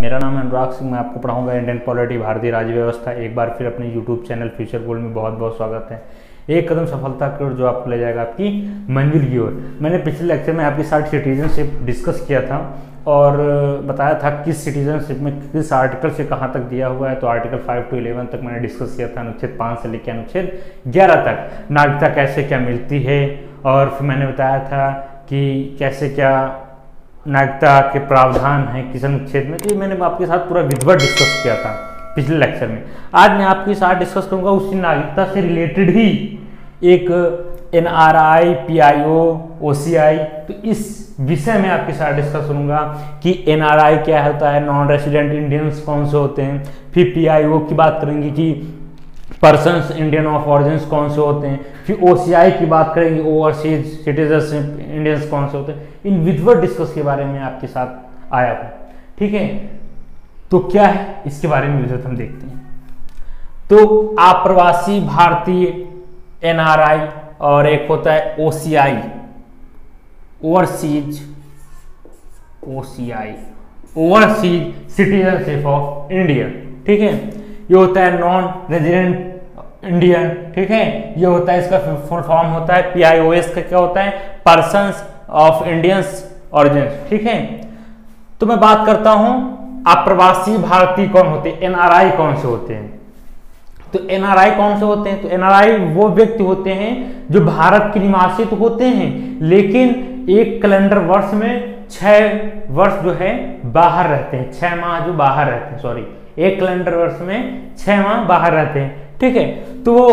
मेरा नाम है अनुराग सिंह, मैं आपको पढ़ाऊँगा इंडियन पॉलिटी भारतीय राज्य व्यवस्था। एक बार फिर अपने यूट्यूब चैनल फ्यूचर गोल्ड में बहुत बहुत स्वागत है। एक कदम सफलता की ओर जो आपको ले जाएगा आपकी मंजिल की ओर। मैंने पिछले लेक्चर में आपकी साठ सिटीजनशिप डिस्कस किया था और बताया था किस सिटीजनशिप में किस आर्टिकल से कहाँ तक दिया हुआ है। तो आर्टिकल फाइव टू इलेवन तक मैंने डिस्कस किया था, अनुच्छेद पाँच से लेकर अनुच्छेद ग्यारह तक। नागरिकता कैसे क्या मिलती है? और फिर मैंने बताया था कि कैसे क्या नागरिकता के प्रावधान हैं किसान अनुच्छेद में तो ये मैंने आपके साथ पूरा विधवत डिस्कस किया था पिछले लेक्चर में। आज मैं आपके साथ डिस्कस करूँगा उसी नागरिकता से रिलेटेड ही एक N R I P I O O C I तो इस विषय में आपके साथ डिस्कस करूँगा कि एन आर आई क्या होता है नॉन रेसिडेंट इंडियंस कौन से होते हैं, फिर पी आई ओ की बात करेंगे कि पर्सन इंडियन ऑफ़ ऑरिजिन कौन से होते हैं? फिर ओ की बात करेंगे ओवरसीज सिटीजनशिप इंडियंस कौन से होते हैं? इन विधवत डिस्कस के बारे में आपके साथ आया हूँ। ठीक है? तो क्या है? इसके बारे में विधवत हम देखते हैं। तो आप्रवासी भारतीय एनआरआई और एक होता है OCI overseas OCI overseas citizenship of India ठीक है? ये होता है नॉन रेजिडेंट इंडियन ठीक है? ये होता है, इसका फुल फॉर्म होता है पी आई ओ एस का क्या होता है? पर्सन ऑफ़ इंडियंस ऑरिजिन ठीक है? तो मैं बात करता हूँ अप्रवासी भारतीय कौन होते हैं? एनआरआई कौन से होते हैं? तो एनआरआई कौन से होते हैं? तो एनआरआई वो व्यक्ति होते हैं जो भारत के निवासी तो होते हैं, लेकिन एक कैलेंडर वर्ष में छह वर्ष जो है, बाहर रहते हैं। छह माह जो बाहर रहते हैं सॉरी एक कैलेंडर वर्ष में छह माह बाहर रहते हैं। ठीक है? तो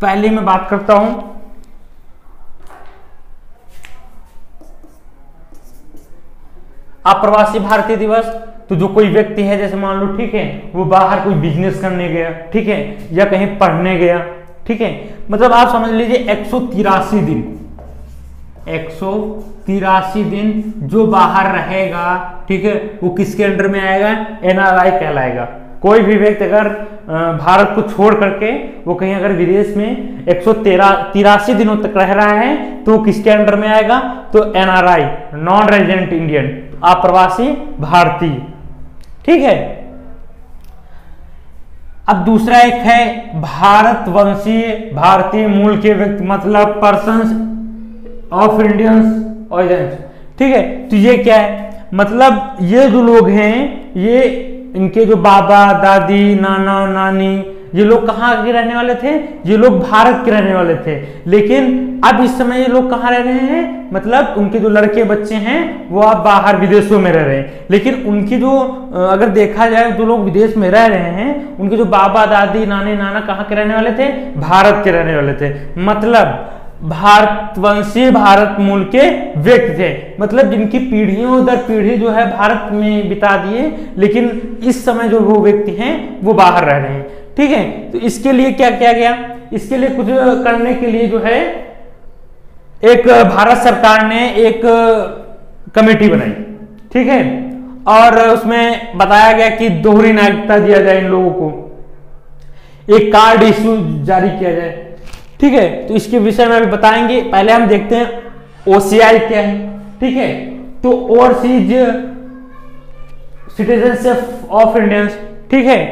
पहले मैं बात करता हूँ। अप्रवासी भारतीय दिवस तो जो कोई व्यक्ति है, जैसे मान लो, ठीक है, वो बाहर कोई बिज़नेस करने गया, ठीक है, या कहीं पढ़ने गया, ठीक है? मतलब आप समझ लीजिए, एक दिन। एक दिन जो बाहर रहेगा, ठीक है, वो किसके अंडर में आएगा? एनआरआई कहलाएगा। कोई भी व्यक्ति अगर भारत को छोड़ करके वो कहीं अगर विदेश में एक तिरासी दिनों तक रह रहा है तो किसके अंडर में आएगा? तो एनआरआई नॉन रेजिडेंट इंडियन अप्रवासी भारतीय। ठीक है? अब दूसरा एक है भारत वंशीय भारतीय मूल के व्यक्ति मतलब पर्सन ऑफ़ इंडियंस ऑरिजिन ठीक है? तो ये क्या है? मतलब ये जो लोग हैं, ये इनके जो बाबा, दादी, नाना, नानी, ये लोग कहाँ के रहने वाले थे? ये लोग भारत के रहने वाले थे। लेकिन अब इस समय ये लोग कहाँ रह रहे हैं? मतलब उनके जो लड़के बच्चे हैं, वो अब बाहर विदेशों में रह रहे हैं। लेकिन उनकी जो अगर देखा जाए, जो लोग विदेश में रह रहे हैं, उनके जो बाबा, दादी, नानी, नाना कहाँ के रहने वाले थे? भारत के रहने वाले थे। मतलब भारतवंशी भारत मूल के व्यक्ति थे। मतलब जिनकी पीढ़ियों दर पीढ़ी जो है भारत में बिता दिए, लेकिन इस समय जो वो व्यक्ति हैं, वो बाहर रह रहे हैं। ठीक है? तो इसके लिए क्या किया गया? इसके लिए कुछ करने के लिए जो है, एक भारत सरकार ने एक कमेटी बनाई। ठीक है? और उसमें बताया गया कि दोहरी नागरिकता दिया जाए इन लोगों को। एक कार्ड इश्यू जारी किया जाए। ठीक है? तो इसके विषय में अभी बताएँगे। पहले हम देखते हैं ओसीआई क्या है। ठीक है? तो ओवरसीज सिटीजनशिप ऑफ़ इंडियंस ठीक है?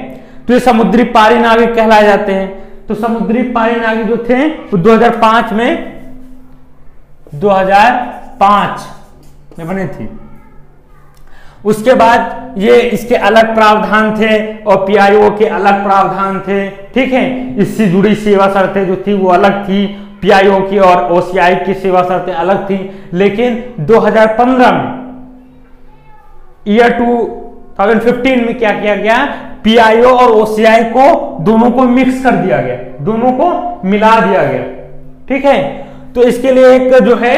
तो ये समुद्री पारी नागरिक कहलाए जाते हैं। तो समुद्री पारी नागरिक जो थे, वो 2005 में 2005 में बने थी। उसके बाद ये इसके अलग प्रावधान थे और पीआईओ के अलग प्रावधान थे। ठीक है? इससे जुड़ी सेवा शर्तें जो थी वो अलग थी। पीआईओ की और ओसीआई की सेवा शर्तें अलग थी। लेकिन 2015 में ईयर 2015 में क्या किया गया? पीआईओ और ओसीआई को दोनों को मिक्स कर दिया गया। दोनों को मिला दिया गया। ठीक है? तो इसके लिए एक जो है,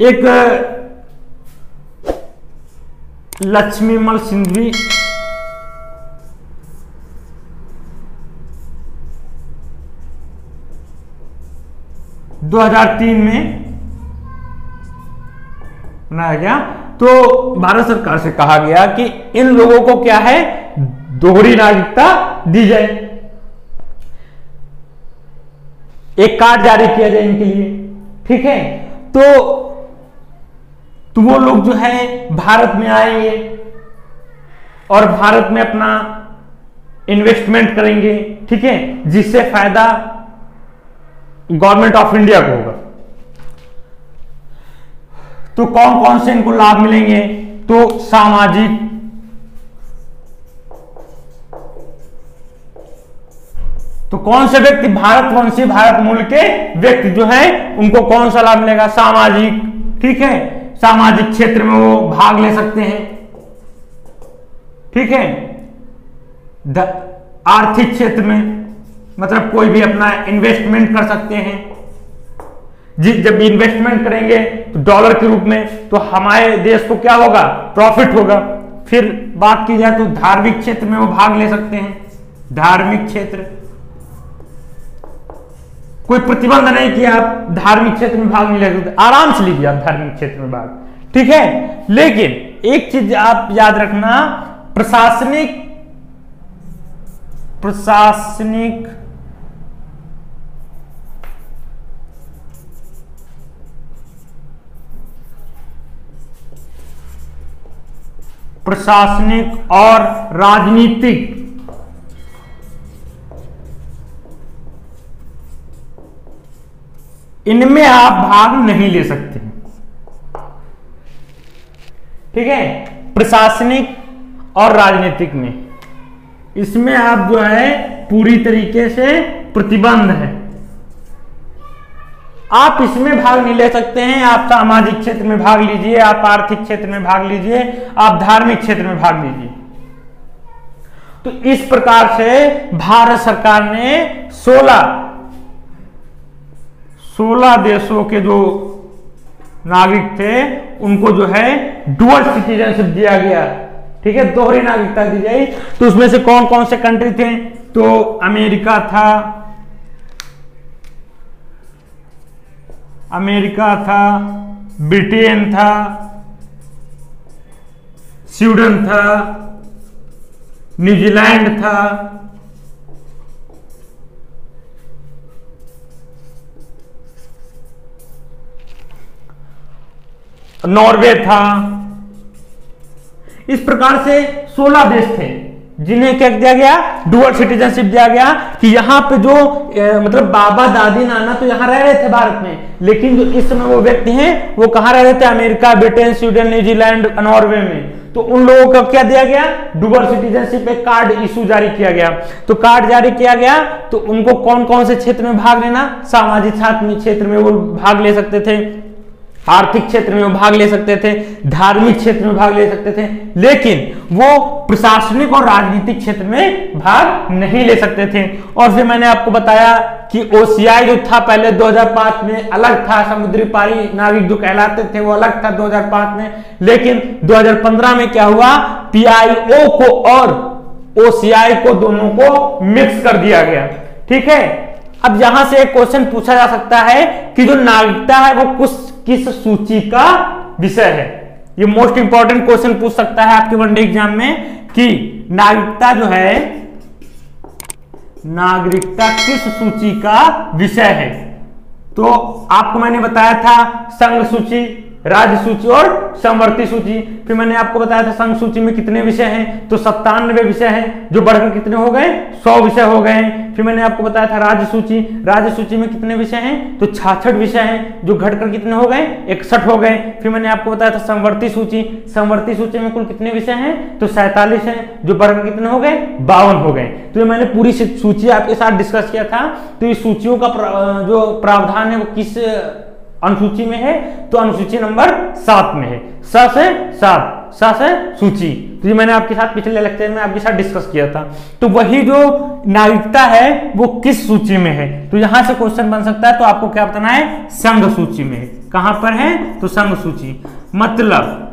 एक लक्ष्मीमल सिंधवी। दो हज़ार तीन में बनाया गया। तो भारत सरकार से कहा गया कि इन लोगों को क्या है? दोहरी नागरिकता दी जाए। एक कार्ड जारी किया जाए इनके लिए। ठीक है? तो तो वो लोग जो है, भारत में आएँगे और भारत में अपना इन्वेस्टमेंट करेंगे, ठीक है? जिससे फ़ायदा गवर्नमेंट ऑफ़ इंडिया को होगा। तो कौन कौन से इनको लाभ मिलेंगे? तो सामाजिक तो कौन से व्यक्ति, भारत भारतवंशी भारत मूल के व्यक्ति जो है, उनको कौन सा लाभ मिलेगा? सामाजिक, ठीक है? सामाजिक क्षेत्र में वो भाग ले सकते हैं। ठीक है? आर्थिक क्षेत्र में मतलब कोई भी अपना इन्वेस्टमेंट कर सकते हैं। जी, जब इन्वेस्टमेंट करेंगे तो डॉलर के रूप में तो हमारे देश को क्या होगा? प्रॉफिट होगा। फिर बात की जाए तो धार्मिक क्षेत्र में वो भाग ले सकते हैं। धार्मिक क्षेत्र। कोई प्रतिबंध नहीं कि आप धार्मिक क्षेत्र में भाग नहीं ले सकते। आराम से लीजिए आप धार्मिक क्षेत्र में भाग। ठीक है? लेकिन एक चीज़ आप याद रखना, प्रशासनिक प्रशासनिक प्रशासनिक और राजनीतिक इनमें आप भाग नहीं ले सकते। ठीक है? प्रशासनिक और राजनीतिक में। इसमें आप जो है, पूरी तरीके से प्रतिबंध है। आप इसमें भाग नहीं ले सकते हैं। आप सामाजिक क्षेत्र में भाग लीजिए, आप आर्थिक क्षेत्र में भाग लीजिए, आप धार्मिक क्षेत्र में भाग लीजिए। तो इस प्रकार से भारत सरकार ने 16 16 देशों के जो नागरिक थे, उनको जो है डुअल सिटीजनशिप दिया गया। ठीक है? दोहरी नागरिकता दी गई। तो उसमें से कौन कौन से कंट्री थे? तो अमेरिका था। अमेरिका था, ब्रिटेन था, स्वीडन था, न्यूजीलैंड था नॉर्वे था। इस प्रकार से 16 देश थे जिन्हें क्या दिया गया? डुअल सिटीजनशिप दिया गया कि यहाँ पे जो ए, मतलब बाबा दादी नाना तो यहाँ रह रहे थे भारत में लेकिन जो इस समय वो व्यक्ति हैं वो कहाँ रह रहे थे? America Britain Sweden New Zealand Norway में। तो उन लोगों को क्या दिया गया? डुअल सिटीजनशिप एक कार्ड इशू जारी किया गया। तो कार्ड जारी किया गया तो उनको कौन कौन से क्षेत्र में भाग लेना? सामाजिक क्षेत्र में वो भाग ले सकते थे। आर्थिक क्षेत्र में भाग ले सकते थे, धार्मिक क्षेत्र में भाग ले सकते थे, लेकिन वो प्रशासनिक और राजनीतिक क्षेत्र में भाग नहीं ले सकते थे। और फिर मैंने आपको बताया कि ओसीआई जो था पहले 2005 में अलग था, समुद्री पारी नाविक जो कहलाते थे वो अलग था 2005 में। लेकिन 2015 में क्या हुआ? पीआईओ को और ओसीआई को दोनों को मिक्स कर दिया गया। ठीक है? अब यहाँ से एक क्वेश्चन पूछा जा सकता है कि जो नागरिकता है वो कुछ किस सूची का विषय है? ये मोस्ट इंपॉर्टेंट क्वेश्चन पूछ सकता है आपके वनडे एग्ज़ाम में कि नागरिकता जो है, नागरिकता किस सूची का विषय है? तो आपको मैंने बताया था संघ सूची राज्य सूची और समवर्ती सूची। फिर मैंने आपको बताया था संघ सूची में कितने विषय हैं तो सत्तानवे विषय हैं, जो बढ़कर कितने हो गए? सौ विषय हो गए हैं। फिर मैंने आपको बताया था राज्य सूची। राज्य सूची में कितने विषय हैं? तो छाछठ विषय हैं, जो घटकर कितने हो गए? इकसठ हो गए। फिर मैंने आपको बताया था संवर्ती सूची। संवर्ती सूची में कुल कितने विषय हैं? तो सैतालीस हैं, जो बढ़कर कितने हो गए? बावन हो गए। तो ये मैंने पूरी सूची आपके साथ डिस्कस किया था। तो इस सूचियों का जो प्रावधान है वो किस अनुसूची में है तो अनुसूची नंबर सात में है। स से सात स से सूची। तो ये मैंने आपके साथ पिछले लेक्चर में आपके साथ डिस्कस किया था। तो वही जो नागरिकता है, वो किस सूची में है? तो यहाँ से क्वेश्चन बन सकता है तो आपको क्या बताना है? संघ सूची में कहाँ पर है? तो संघ सूची। मतलब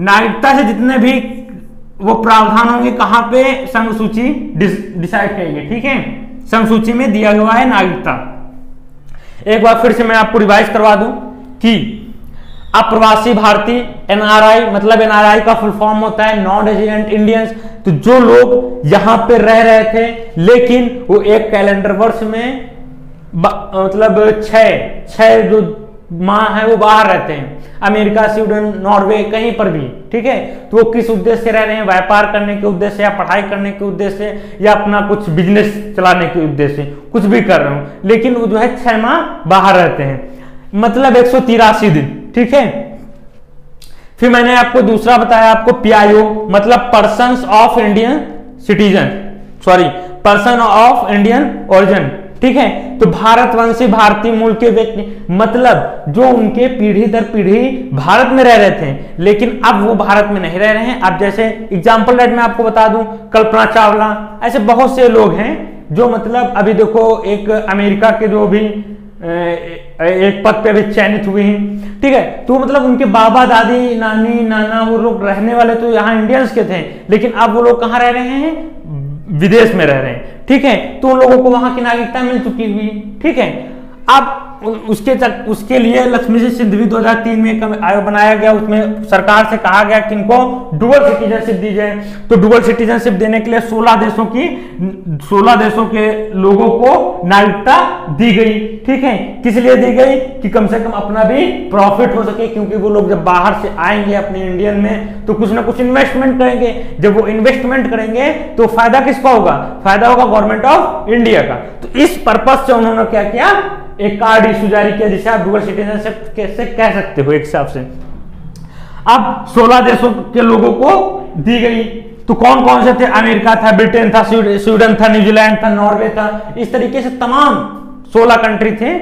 नागरिकता से जितने भी वो प्रावधान होंगे, कहाँ पे संघ सूची डिसाइड करेंगे, ठीक है? संघ सूची में दिया गया है नागरिकता एक बार फिर से मैं आपको रिवाइज करवा दूँ कि अप्रवासी भारतीय एनआरआई मतलब एनआरआई का फुल फॉर्म होता है नॉन रेजिडेंट इंडियंस तो जो लोग यहाँ पे रह रहे थे, लेकिन वो एक कैलेंडर वर्ष में मतलब छह छह जो माह है, वो बाहर रहते हैं। अमेरिका, स्वीडन, नॉर्वे, कहीं पर भी, ठीक है? तो वो किस उद्देश्य से रह रहे हैं? व्यापार करने के उद्देश्य या पढ़ाई करने के उद्देश्य या अपना कुछ बिज़नेस चलाने के उद्देश्य कुछ भी कर रहे हो। लेकिन वो जो है, छह माह बाहर रहते हैं। मतलब एक सौ तिरासी दिन, ठीक है? फिर मैंने आपको दूसरा बताया, आपको पीआईओ मतलब person of Indian citizen sorry person of Indian origin ठीक है? तो भारतवंशी भारतीय मूल के व्यक्ति मतलब जो उनके पीढ़ी दर पीढ़ी भारत में रह रहे थे, लेकिन अब वो भारत में नहीं रह रहे हैं। अब जैसे एग्ज़ाम्पल राइट मैं आपको बता दूँ, कल्पना चावला, ऐसे बहुत से लोग हैं जो मतलब अभी देखो एक अमेरिका के जो भी एक पद पे भी चयनित हुए हैं। ठीक है? तो मतलब उनके बाबा, दादी, नानी, नाना वो लोग रहने वाले तो यहाँ इंडियंस के थे, लेकिन अब वो लोग कहाँ रह रहे हैं? विदेश में रह रहे हैं। ठीक है? तो उन लोगों को वहाँ की नागरिकता मिल चुकी हुई। ठीक है? अब उसके तक उसके लिए लक्ष्मी जी सिद्धवी 2003 में एक आयोग बनाया गया। उसमें सरकार से कहा गया कि इनको डुअल सिटीजनशिप दी जाए। तो डुअल सिटीजनशिप देने के लिए 16 देशों की 16 देशों के लोगों को नागरिकता दी गई। ठीक है? किस लिए दी गई? कि कम से कम अपना भी प्रॉफिट हो सके, क्योंकि वो लोग जब बाहर से आएँगे अपने इंडियन में तो कुछ ना कुछ इन्वेस्टमेंट करेंगे। जब वो इन्वेस्टमेंट करेंगे तो फ़ायदा किसका होगा? फ़ायदा होगा गवर्नमेंट ऑफ़ इंडिया का। तो इस पर्पज से उन्होंने क्या किया? एक कार्ड इशू जारी किया, जिसे आप डुअल सिटीजनशिप कैसे कह सकते हो एक हिसाब से। अब 16 देशों के लोगों को दी गई तो कौन कौन से थे? अमेरिका था, ब्रिटेन था स्वीडन था, न्यूजीलैंड था, नॉर्वे था, इस तरीके से तमाम 16 कंट्री थे,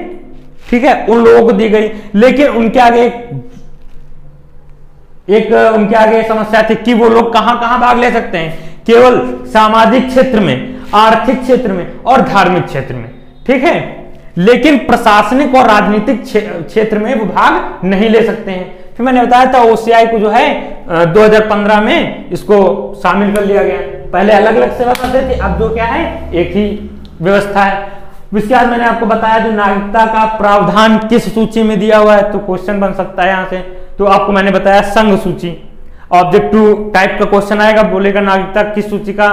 ठीक है, उन लोगों को दी गई। लेकिन उनके आगे एक, उनके आगे समस्या थी कि वो लोग कहाँ कहाँ भाग ले सकते हैं? केवल सामाजिक क्षेत्र में, आर्थिक क्षेत्र में और धार्मिक क्षेत्र में, ठीक है? लेकिन प्रशासनिक और राजनीतिक क्षेत्र में वो भाग नहीं ले सकते हैं। फिर मैंने बताया था ओसीआई को जो है 2015 में इसको शामिल कर लिया गया। पहले अलग अलग सेवा करते थे, अब जो क्या है, एक ही व्यवस्था है। उसके बाद मैंने आपको बताया जो नागरिकता का प्रावधान किस सूची में दिया हुआ है तो क्वेश्चन बन सकता है यहाँ से। तो आपको मैंने बताया संघ सूची। ऑब्जेक्ट टू टाइप का क्वेश्चन आएगा, बोलेगा नागरिकता किस सूची का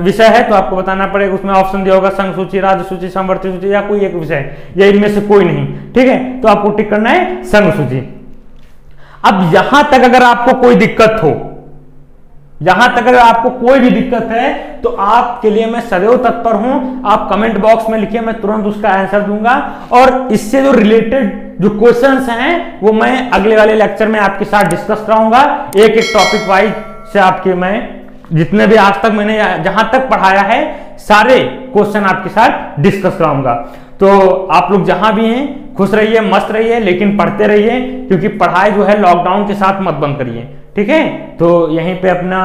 विषय है तो आपको बताना पड़ेगा, उसमें ऑप्शन दिया होगा, संघ सूची, राज्य सूची, संवर्ती सूची, या कोई एक विषय या इनमें से कोई नहीं, ठीक है? तो आपको टिक करना है, संघ सूची। अब यहाँ तक अगर आपको कोई दिक्कत हो, यहाँ तक अगर आपको कोई भी दिक्कत है तो आपके लिए मैं सदैव तत्पर हूँ, आप कमेंट बॉक्स में लिखिए, मैं तुरंत उसका आंसर दूँगा, और इससे जो रिलेटेड जो क्वेश्चंस हैं, वो मैं अगले वाले लेक्चर में आपके साथ डिस्कस कराऊँगा। एक एक टॉपिक वाइज से आपके मैं, जितने भी आज तक मैंने जहाँ तक पढ़ाया है, सारे क्वेश्चन आपके साथ डिस्कस कराऊँगा। तो आप लोग जहाँ भी हैं, खुश रहिए, मस्त रहिए, लेकिन पढ़ते रहिए, क्योंकि पढ़ाई जो है लॉकडाउन के साथ मत बंद करिए। ठीक है? तो यहीं पे अपना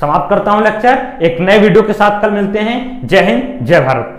समाप्त करता हूँ लेक्चर एक नए वीडियो के साथ कल मिलते हैं। जय हिंद, जय भारत।